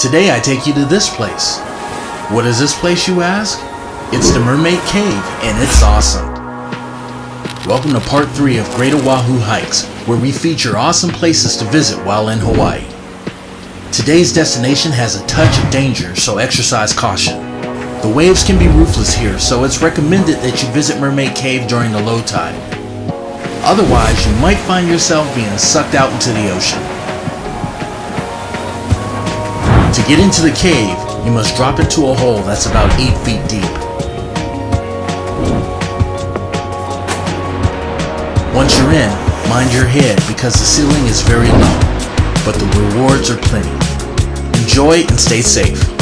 Today I take you to this place. What is this place, you ask? It's the Mermaid Cave, and it's awesome. Welcome to part 3 of Great Oahu Hikes, where we feature awesome places to visit while in Hawaii. Today's destination has a touch of danger, so exercise caution. The waves can be ruthless here, so it's recommended that you visit Mermaid Cave during the low tide. Otherwise, you might find yourself being sucked out into the ocean. To get into the cave, you must drop into a hole that's about 8 feet deep. Once you're in, mind your head because the ceiling is very low, but the rewards are plenty. Enjoy and stay safe.